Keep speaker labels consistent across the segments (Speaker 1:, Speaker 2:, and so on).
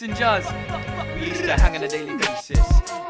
Speaker 1: Listen, Jazz. We used to hang on a daily basis.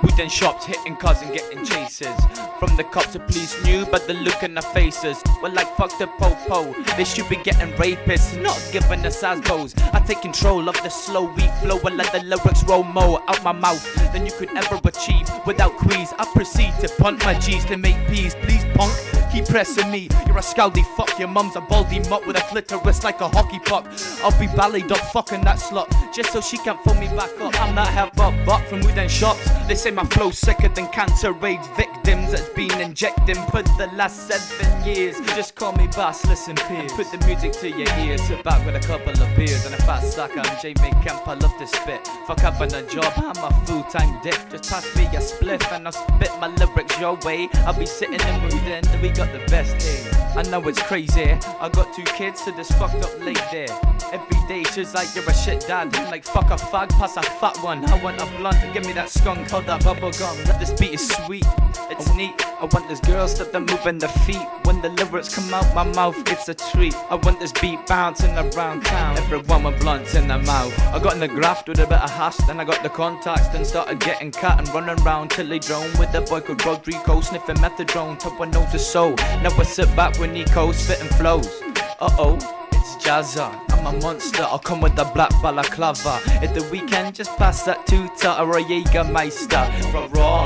Speaker 1: We then shopped, hitting cars and getting chases. From the cops, the police knew, but the look in their faces were like fuck the popo. They should be getting rapists, not giving us asbos. I take control of the slow, weak flow and let the lyrics roll more out my mouth than you could ever achieve without queeze. I proceed to punt my G's to make peace. Please, punk. Pressing me, you're a scaldy fuck. Your mum's a baldy mutt with a clitoris like a hockey puck. I'll be ballied up fucking that slut just so she can not fill me back up. I'm not half up, but from within shops. They say my flow's sicker than cancer rage victims that's been injecting for the last seven years. Just call me boss, listen, peers. Put the music to your ears, sit back with a couple of beers and a fat stack. I'm J Kemp, I love to spit. Fuck up on a job, I'm a full time dick. Just pass me a spliff and I'll spit my lyrics your way. I'll be sitting in the mood and we got the best hey. I know it's crazy. I got two kids, so this fucked up late there. Every day she's like you're a shit dad. I'm like fuck a fag, pass a fat one. I want a blunt, give me that skunk, hold that bubble gum. This beat is sweet, want this girl stop the moving the feet. When the lyrics come out my mouth, it's a treat. I want this beat bouncing around town. Everyone with blunts in their mouth. I got in the graft with a bit of hash, then I got the contacts, then started getting cut and running around till they drone with a boy called Rodrigo sniffing methadone. Top one knows the soul. Now I sit back with Nico spitting flows. Uh oh, it's Jazza. A monster, I'll come with a black balaclava. At the weekend, just pass that tutor or a Jägermeister.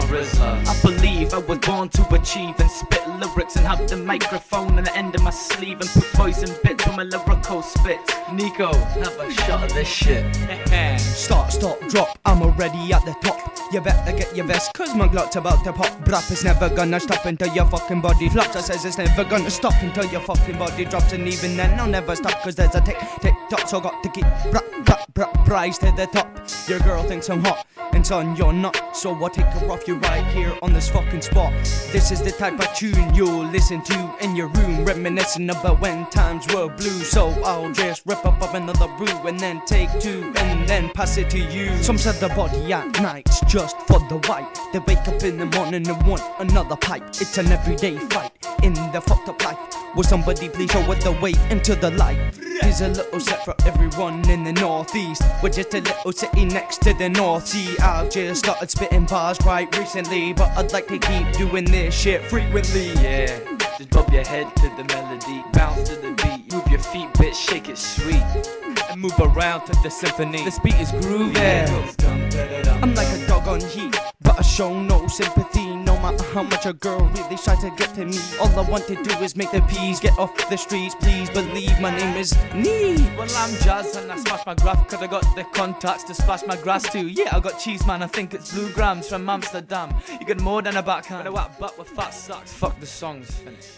Speaker 1: Rizla. I believe I was born to achieve and spit lyrics and have the microphone on the end of my sleeve and put poison bits on my lyrical spit. Nico, have a shot of this shit.
Speaker 2: Start, stop, drop, I'm already at the top. You better get your vest, cause my glot's about to pop. Brap is never gonna stop until your fucking body flops. I says it's never gonna stop until your fucking body drops. And even then, I'll never stop, cause there's a tick, tick, tock. So got to keep brap, brap, brap, rise to the top. Your girl thinks I'm hot, son, you're not. So I'll take her off you right here on this fucking spot. This is the type of tune you'll listen to in your room, reminiscing about when times were blue. So I'll just rip up, up another brew and then take two and then pass it to you. Some said the body at night's just for the white. They wake up in the morning and want another pipe. It's an everyday fight in the fucked up life. Will somebody please show us the way into the light? Here's a little set for everyone in the northeast. We're just a little city next to the North Sea. I've just started spitting bars quite recently, but I'd like to keep doing this shit frequently.
Speaker 1: Yeah, just bob your head to the melody, bounce to the beat, move your feet, bitch, shake it sweet, and move around to the symphony. This beat is groovy. Yeah.
Speaker 2: I'm like a dog on heat, but I show no sympathy. No how much a girl really tried to get to me. All I want to do is make the peas get off the streets. Please believe my name is Nee.
Speaker 1: Well, I'm Jazz and I smash my graph because I got the contacts to splash my grass too. Yeah, I got cheese, man. I think it's blue grams from Amsterdam. You get more than a backhand. But a whack butt with fat. Fuck the songs. Finish.